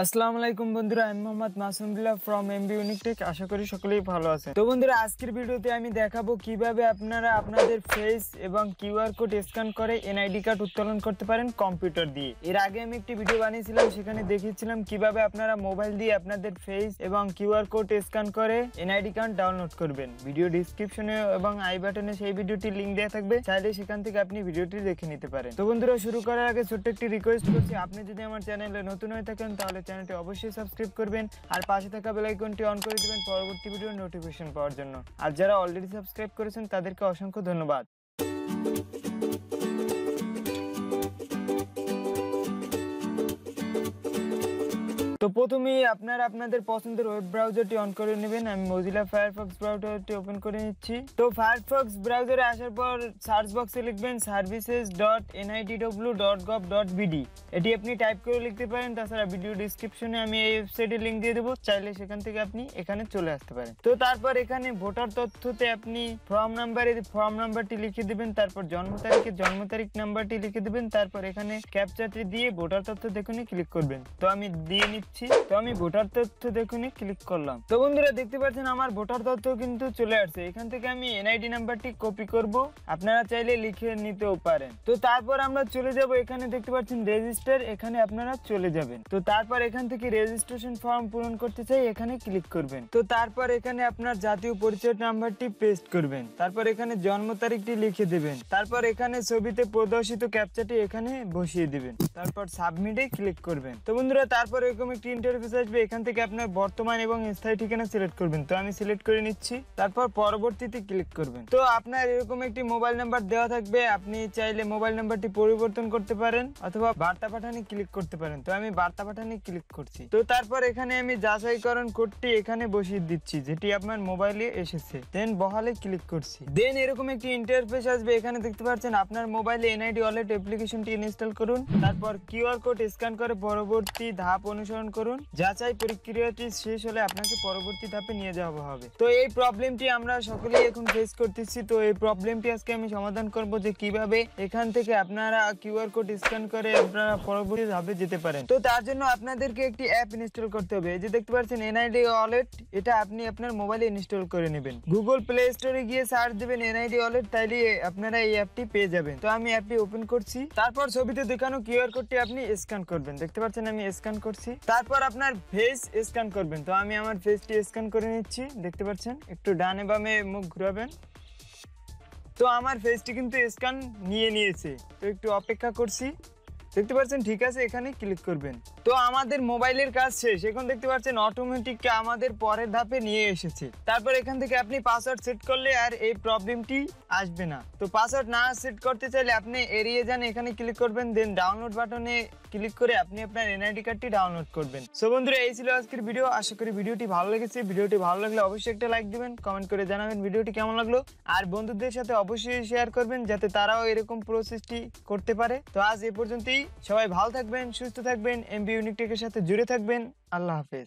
আসসালামু আলাইকুম বন্ধুরা, আমি Mohammad Masumdullah from MB unique tech আশা করি সকলেই ভালো আছেন। তো বন্ধুরা, আজকের ভিডিওতে আমি দেখাবো কীভাবে আপনারা আপনাদের ফেস এবং কিউআর কোড স্ক্যান করে এনআইডি কার্ড উত্তোলন করতে পারেন কম্পিউটার দিয়ে। এর আগে আমি একটি ভিডিও বানিয়েছিলাম, সেখানে দেখিয়েছিলাম কীভাবে আপনারা মোবাইল দিয়ে আপনাদের ফেস এবং কিউআর কোড স্ক্যান করে এনআইডি কার্ড ডাউনলোড করবেন। ভিডিও ডিসক্রিপশনে এবং আই বাটনে সেই ভিডিওটির লিংক দেওয়া থাকবে, চাইলে সেখান থেকে আপনি ভিডিওটি দেখে নিতে পারেন। তো বন্ধুরা, শুরু করার আগে ছোট্ট একটি রিকোয়েস্ট করছি, আপনি যদি আমার চ্যানেলে নতুন হয়ে থাকেন, তাহলে চ্যানেলটি অবশ্যই সাবস্ক্রাইব করবেন আর পাশে থাকা বেল আইকনটি অন করে দিবেন পরবর্তী ভিডিওর নোটিফিকেশন পাওয়ার জন্য। আর যারা অলরেডি সাবস্ক্রাইব করেছেন, তাদেরকে অসংখ্য ধন্যবাদ। তো প্রথমেই আপনারা আপনাদের পছন্দের ওয়েব ব্রাউজারটি অন করে নেবেন। আমি মজিলা ফায়ারফক্স ব্রাউজারটি ওপেন করে নিচ্ছি। তো ফায়ারফক্স ব্রাউজারে আসার পর সার্চ বক্সে লিখবেন services dot NIDW dot gov dot BD এটি আপনি টাইপ করে লিখতে পারেন, তাছাড়া ভিডিও ডিসক্রিপশনে আমি এই ওয়েবসাইটের লিঙ্ক দিয়ে দেবো। চাইলে সেখান থেকে আপনি এখানে চলে আসতে পারেন। তো তারপর এখানে ভোটার তথ্যতে আপনি ফর্ম নাম্বারের ফর্ম নাম্বারটি লিখে দিবেন, তারপর জন্ম তারিখে জন্ম তারিখ নাম্বারটি লিখে দিবেন, তারপর এখানে ক্যাপচারটি দিয়ে ভোটার তথ্য দেখুন ক্লিক করবেন। তো আমি দিয়ে নিচ্ছি। তো আমি ভোটার তথ্য দেখুনে ক্লিক করলাম। তো বন্ধুরা, দেখতে পাচ্ছেন আমার ভোটার তথ্য কিন্তু চলে আসছে। এখান থেকে আমি এনআইডি নাম্বারটি কপি করব। আপনারা চাইলে লিখে নিতেও পারেন। তো তারপর আমরা চলে যাব এখানে, দেখতে পাচ্ছেন রেজিস্টার এখানে আপনারা চলে যাবেন। তো তারপর এখান থেকে রেজিস্ট্রেশন ফর্ম পূরণ করতে চাই, এখানে ক্লিক করবেন। তো তারপর এখানে আপনার জাতীয় পরিচয় নাম্বারটি পেস্ট করবেন। তারপর এখানে জন্ম তারিখটি লিখে দেবেন। তারপর এখানে ছবিতে প্রদর্শিত ক্যাপচারটি এখানে বসিয়ে দিবেন। তারপর সাবমিটে ক্লিক করবেন। তো বন্ধুরা, তারপর এরকম একটি ইন্টারফেস আসবে, এখান থেকে আপনার বর্তমান এবং স্থায়ী ঠিকানা সিলেক্ট করবেন। তো আমি সিলেক্ট করে নিচ্ছি, তারপর পরবর্তীতে ক্লিক করবেন। তো আপনার এরকম একটি মোবাইল নাম্বার দেওয়া থাকবে, আপনি চাইলে মোবাইল নাম্বারটি পরিবর্তন করতে পারেন, অথবা বার্তা পাঠানে ক্লিক করতে পারেন। তো আমি বার্তা পাঠানে ক্লিক করছি। তো তারপর এখানে আমি যাচাইকরণ কোডটি এখানে বসিয়ে দিচ্ছি, যেটি আপনার মোবাইলে এসেছে। দেন বহালে ক্লিক করছি। দেন এরকম একটি ইন্টারফেস আসবে, এখানে দেখতে পাচ্ছেন আপনার মোবাইলে এনআইডি ওয়ালেট অ্যাপ্লিকেশনটি ইনস্টল করুন। তারপর কিউআর কোড স্ক্যান করে পরবর্তী ধাপ অনুসরণ করুন। যাচাই প্রক্রিয়াটি শেষ হলে আপনাকে পরবর্তী ধাপে নিয়ে যাওয়া হবে। তো এই প্রবলেমটি আমরা সকলেই এখন ফেস করতেছি। তো এই প্রবলেমটি আজকে আমি সমাধান করব যে কীভাবে এখান থেকে আপনারা কিউআর কোড স্ক্যান করে আপনারা পরবর্তী ধাপে যেতে পারেন। তো তার জন্য আপনাদেরকে একটি অ্যাপ ইনস্টল করতে হবে। এই যে দেখতে পাচ্ছেন এনআইডি ওয়ালেট এটা আপনি আপনার মোবাইলে ইনস্টল করে নেবেন। গুগল প্লে স্টোরে গিয়ে সার্চ দেবেন এনআইডি ওয়ালেট তাইলে আপনারা এই অ্যাপটি পেয়ে যাবেন। তো আমি অ্যাপটি ওপেন করছি। তারপর ছবিতে দেখানো কিউআর কোডটি আপনি স্ক্যান করবেন। দেখতে পাচ্ছেন, আমি স্ক্যান করছি। তারপর আপনার ফেস স্ক্যান করবেন। তো আমি আমার ফেসটি স্ক্যান করে নিচ্ছি, দেখতে পাচ্ছেন? একটু ডানে বামে মুখ ঘুরাবেন। তো আমার ফেসটি কিন্তু স্ক্যান নিয়ে নিয়েছে। তো একটু অপেক্ষা করছি। দেখতে পাচ্ছেন, ঠিক আছে, এখানে ক্লিক করবেন। তো আমাদের মোবাইলের কাজ শেষ। এখন দেখতে পাচ্ছেন অটোমেটিক আমাদের পরের ধাপে নিয়ে এসেছে। তারপর এখান থেকে আপনি পাসওয়ার্ড সেট করলে আর এই প্রবলেমটি আসবে না। তো পাসওয়ার্ড না সেট করতে চাইলে আপনি এড়িয়ে যান, এখানে ক্লিক করবেন দেন ডাউনলোড বাটনে ক্লিক করে আপনি আপনার এনআইডি কার্ডটি ডাউনলোড করবেন। সো বন্ধুরা, এই ছিল আজকের ভিডিও আশা করি ভিডিওটি ভালো লেগেছে। ভিডিওটি ভালো লাগলে অবশ্যই একটা লাইক দিবেন কমেন্ট করে জানাবেন ভিডিওটি কেমন লাগল। আর বন্ধুদের সাথে অবশ্যই শেয়ার করবেন, যাতে তারাও এরকম প্রসেসটি করতে পারে। তো আজ এ পর্যন্তই। সবাই ভালো থাকবেন সুস্থ থাকবেন এমবি ইউনিটেকের সাথে জুড়ে থাকবেন। আল্লাহ হাফেজ।